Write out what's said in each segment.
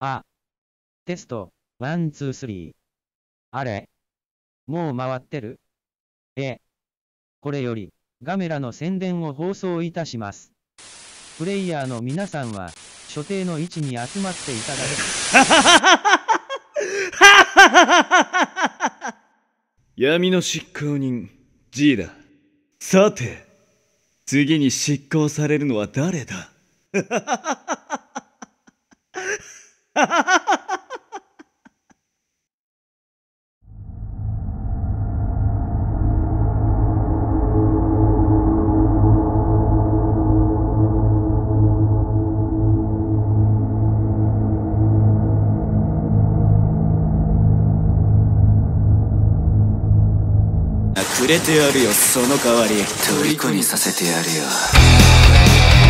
あ。テスト、 one、two、three。あれもう回ってる？ええ。これより、ガメラの宣伝を放送いたします。プレイヤーの皆さんは、所定の位置に集まっていただけ。闇の執行人、G だ。さて、次に執行されるのは誰だ？くれてやるよその代わり。虜にさせてやるよ。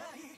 ilahi